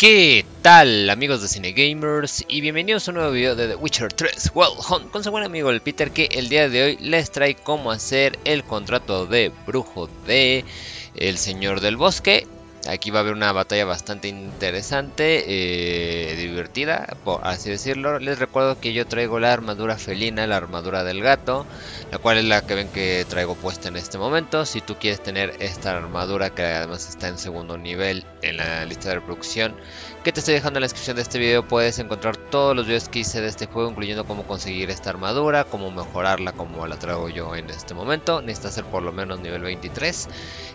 ¿Qué tal amigos de Cine Gamers? Y bienvenidos a un nuevo video de The Witcher 3 Wild Hunt con su buen amigo el Peter que el día de hoy les trae cómo hacer el contrato de brujo de El Señor del Bosque Aquí va a haber una batalla bastante interesante, eh, divertida, por así decirlo. Les recuerdo que yo traigo la armadura felina, la armadura del gato, la cual es la que ven que traigo puesta en este momento. Si tú quieres tener esta armadura, que además está en segundo nivel en la lista de reproducción, que te estoy dejando en la descripción de este video, puedes encontrar todos los videos que hice de este juego, incluyendo cómo conseguir esta armadura, cómo mejorarla como la traigo yo en este momento. Necesita ser por lo menos nivel 23.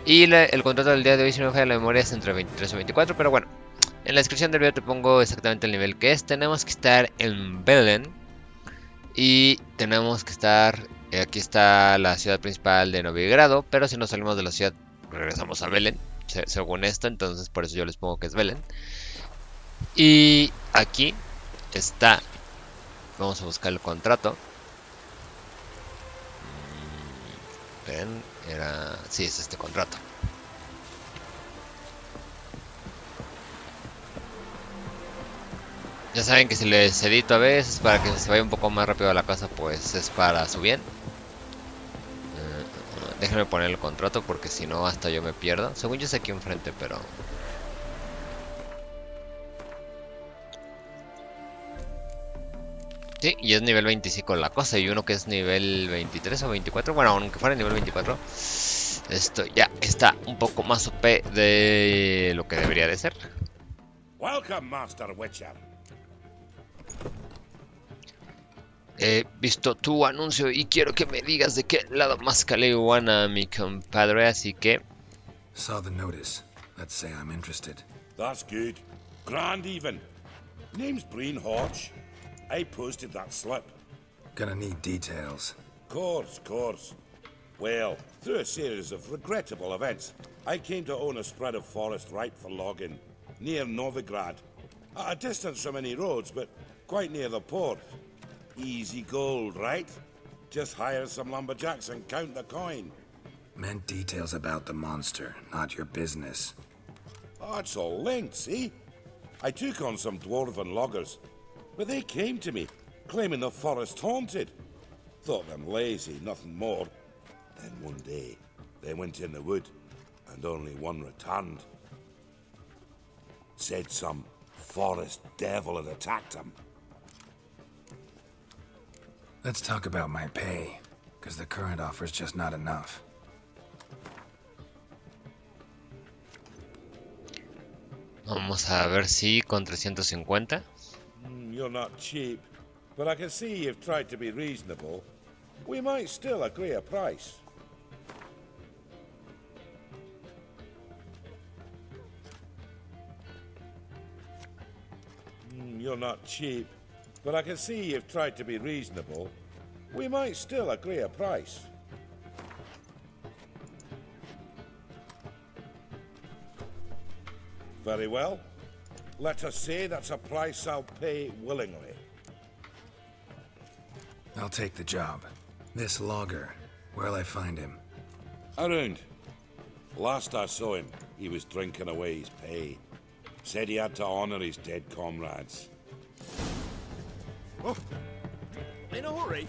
Y el contrato del día de hoy, si no me falla la memoria, entre 23 o 24, pero bueno, en la descripción del video te pongo exactamente el nivel que es. Tenemos que estar en Belen y tenemos que estar, eh, aquí está la ciudad principal de Novigrado, pero si no salimos de la ciudad regresamos a Belen, según esto, entonces por eso yo les pongo que es Belen. Y aquí está, vamos a buscar el contrato. Mm, era, sí, es este contrato. Ya saben que si les edito a veces para que se vaya un poco más rápido a la casa, pues es para su bien. Uh, déjenme poner el contrato porque si no hasta yo me pierdo. Según yo es aquí enfrente, pero... Sí, y es nivel 25 la cosa y uno que es nivel 23 o 24. Bueno, aunque fuera nivel 24, esto ya está un poco más OP de lo que debería de ser. Welcome, Master Witcher. He visto tu anuncio y quiero que me digas de qué lado más caleuana, mi compadre, así que... Saw the notice. Let's say I'm interested. That's good. Grand even. Name's Breen Hodge. I posted that slip. Gonna need details. Course, course. Well, through a series of regrettable events, I came to own a spread of forest ripe for logging, near Novigrad. At a distance from any roads, but quite near the port. Easy gold, right? Just hire some lumberjacks and count the coin. Meant details about the monster, not your business. Oh, it's all linked, see? I took on some dwarven loggers, but they came to me, claiming the forest haunted. Thought them lazy, nothing more. Then one day, they went in the wood, and only one returned. Said some forest devil had attacked them. Let's talk about my pay, because the current offer's just not enough. Vamos a ver si con 350. Mm, you're not cheap, but I can see you've tried to be reasonable. We might still agree a price. Mm, you're not cheap, but I can see you've tried to be reasonable. We might still agree a price. Very well. Let us say that's a price I'll pay willingly. I'll take the job. This logger, where'll I find him? Around. Last I saw him, he was drinking away his pay. Said he had to honor his dead comrades. In a hurry.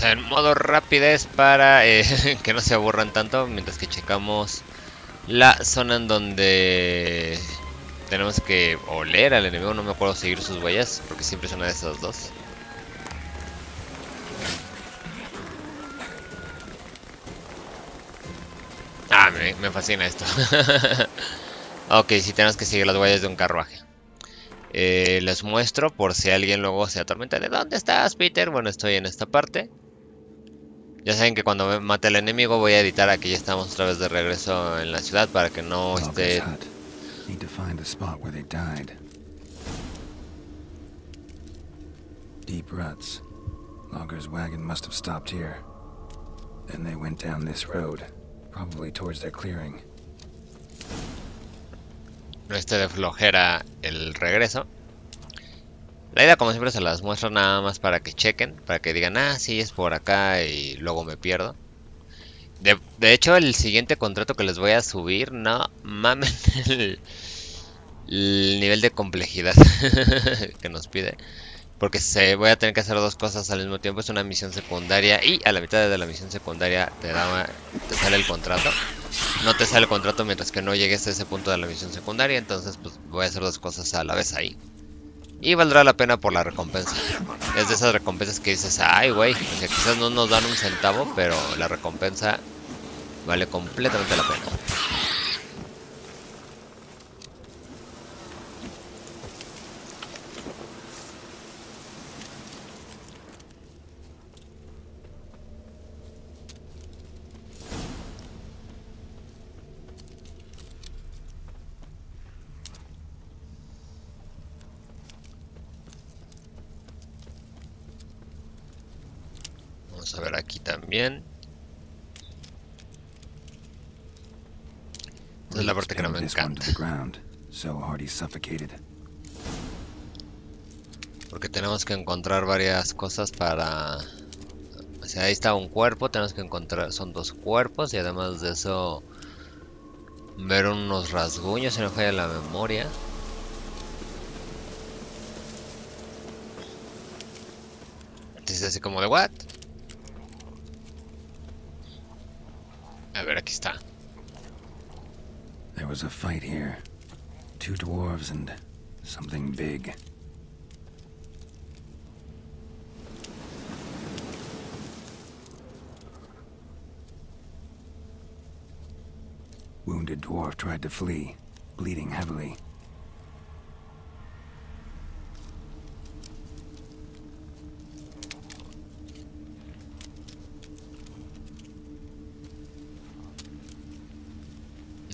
En modo rapidez para eh, que no se aburran tanto mientras que checamos la zona en donde tenemos que oler al enemigo, no me acuerdo seguir sus huellas porque siempre son una de esas dos. Ah, me, fascina esto. ok, si tenemos que seguir las huellas de un carruaje. Eh, les muestro por si alguien luego se atormenta de ¿Dónde estás, Peter? Bueno, estoy en esta parte. Ya saben que cuando mate el enemigo voy a editar aquí ya estamos otra vez de regreso en la ciudad para que no esté... Deep ruts. Logger's wagon must have stopped here. Then they went down this road, probably towards their clearing. No esté de flojera el regreso. La idea, como siempre, se las muestro nada más para que chequen, para que digan, ah, sí, es por acá y luego me pierdo. De, hecho, el siguiente contrato que les voy a subir, no mamen el, el nivel de complejidad que nos pide. Porque se, voy a tener que hacer dos cosas al mismo tiempo. Es una misión secundaria y a la mitad de la misión secundaria te, da, te sale el contrato. No te sale el contrato mientras que no llegues a ese punto de la misión secundaria. Entonces pues voy a hacer dos cosas a la vez ahí. Y valdrá la pena por la recompensa. Es de esas recompensas que dices, ay güey, o sea, quizás no nos dan un centavo, pero la recompensa vale completamente la pena. Vamos a ver aquí también. Esta es la parte que no me encanta. Porque tenemos que encontrar varias cosas para... O sea, ahí está un cuerpo, tenemos que encontrar... Son dos cuerpos y además de eso... Ver unos rasguños, no me falla la memoria. Entonces así como de what? Ver, aquí está. There was a fight here. Two dwarves and something big. Wounded dwarf tried to flee, bleeding heavily.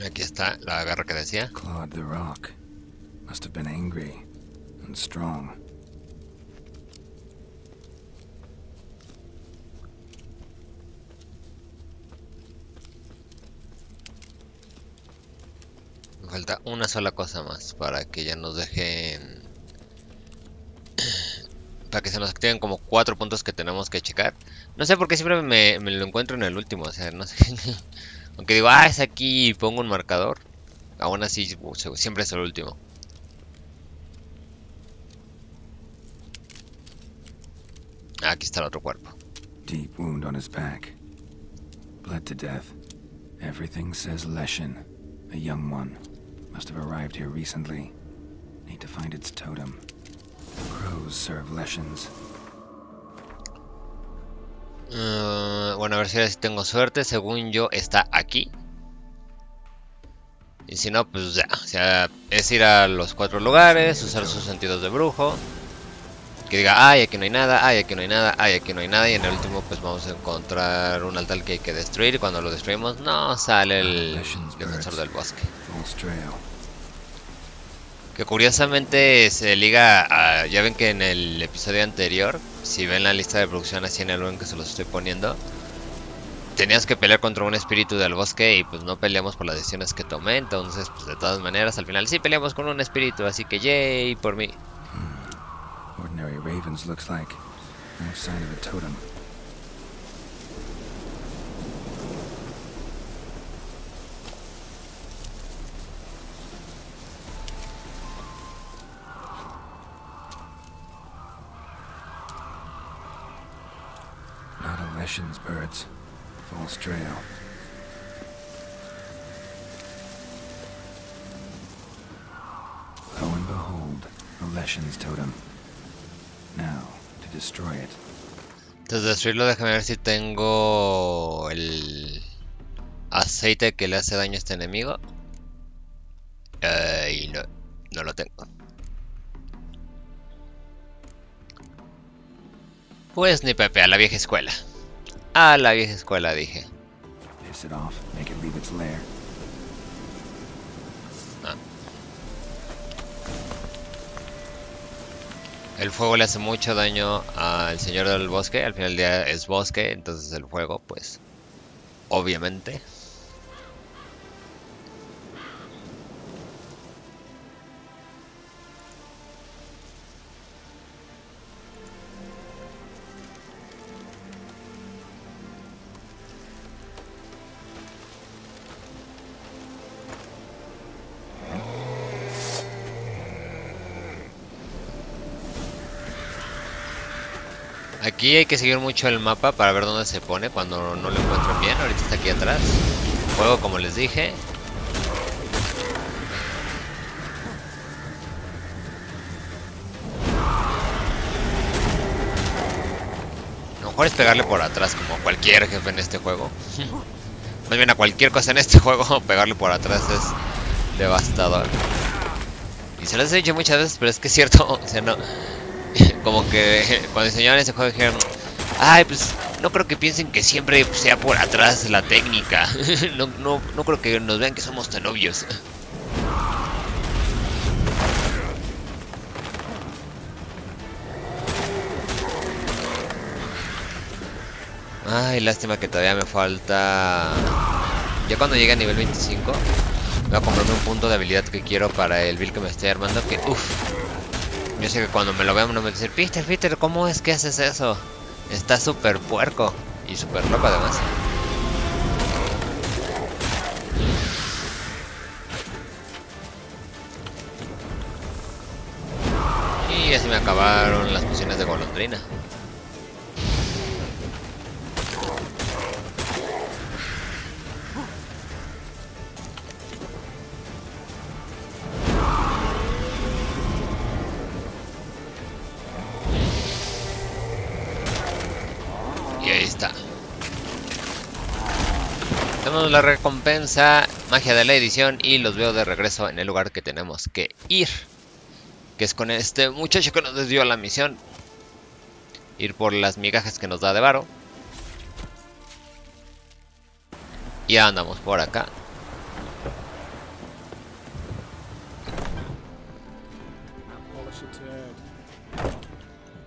Aquí está la garra que decía. Clawed the rock. Must have been angry and strong. Me falta una sola cosa más para que ya nos dejen. Para que se nos activen como cuatro puntos que tenemos que checar. No sé por qué siempre me, me lo encuentro en el último. O sea, no sé. Aunque digo, ah, es aquí y pongo un marcador. Aún así, siempre es el último. Ah, aquí está el otro cuerpo. Deep wound on his back. Bled to death. Everything says Leshin. A young one. Must have arrived here recently. Need to find its totem. Crows serve Leshins. Eh, bueno, a ver si tengo suerte. Según yo, está aquí. Y si no, pues ya. O sea, es ir a los cuatro lugares, usar sus sentidos de brujo. Que diga, ay, aquí no hay nada, ay, aquí no hay nada, ay, aquí no hay nada. Y en el último, pues vamos a encontrar un altar que hay que destruir. Y cuando lo destruimos, no sale el defensor del bosque. Que curiosamente se liga a... Ya ven que en el episodio anterior, si ven la lista de producción así en el orden que se los estoy poniendo, tenías que pelear contra un espíritu del bosque y pues no peleamos por las decisiones que tomé, entonces pues de todas maneras al final sí peleamos con un espíritu, así que yay por mí. Ordinary ravens looks like. No. Totem. Now, to destroy it. Entonces destruirlo, déjame ver si tengo el aceite que le hace daño a este enemigo. Eh, y no, no lo tengo. Pues ni Pepe, a la vieja escuela. A la vieja escuela, dije. Lair. El fuego le hace mucho daño al señor del bosque. Al final del día es bosque, entonces el fuego, pues, obviamente. Aquí hay que seguir mucho el mapa para ver dónde se pone cuando no lo encuentren bien. Ahorita está aquí atrás. Juego como les dije. Lo mejor es pegarle por atrás como cualquier jefe en este juego. Más bien a cualquier cosa en este juego, pegarle por atrás es devastador. Y se los he dicho muchas veces, pero es que es cierto. O sea, no como que cuando diseñaron ese juego dijeron, ay, pues no creo que piensen que siempre sea por atrás la técnica. no, no, no creo que nos vean que somos tan obvios. Ay, lástima que todavía me falta... Ya cuando llegue a nivel 25, voy a comprarme un punto de habilidad que quiero para el build que me estoy armando, que uff, yo sé que cuando me lo vean no me dicen, Peter, Peter, ¿cómo es que haces eso? Está súper puerco y súper loco además. Y así me acabaron las pociones de golondrina. La recompensa, magia de la edición y los veo de regreso en el lugar que tenemos que ir. Que es con este muchacho que nos desvió la misión. Ir por las migajas que nos da de varo. Y andamos por acá.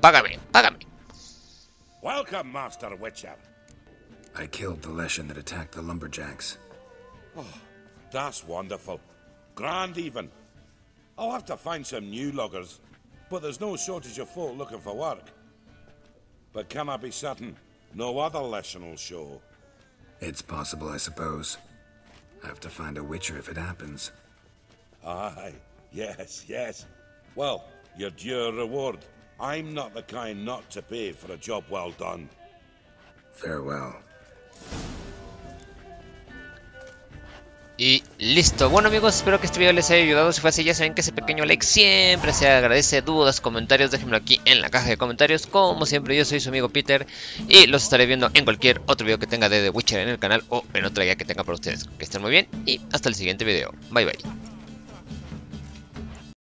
Págame, págame. Welcome, Master Witcher. I killed the Leshen that attacked the lumberjacks. Oh, that's wonderful. Grand even. I'll have to find some new loggers, but there's no shortage of folk looking for work. But can I be certain no other lesson will show? It's possible, I suppose. I have to find a Witcher if it happens. Aye, yes, yes. Well, your due reward. I'm not the kind not to pay for a job well done. Farewell. Y listo. Bueno amigos, espero que este video les haya ayudado. Si fue así, ya saben que ese pequeño like siempre se agradece. Dudas, comentarios, déjenmelo aquí en la caja de comentarios. Como siempre, yo soy su amigo Peter. Y los estaré viendo en cualquier otro video que tenga de The Witcher en el canal o en otra guía que tenga para ustedes. Que estén muy bien y hasta el siguiente video. Bye bye.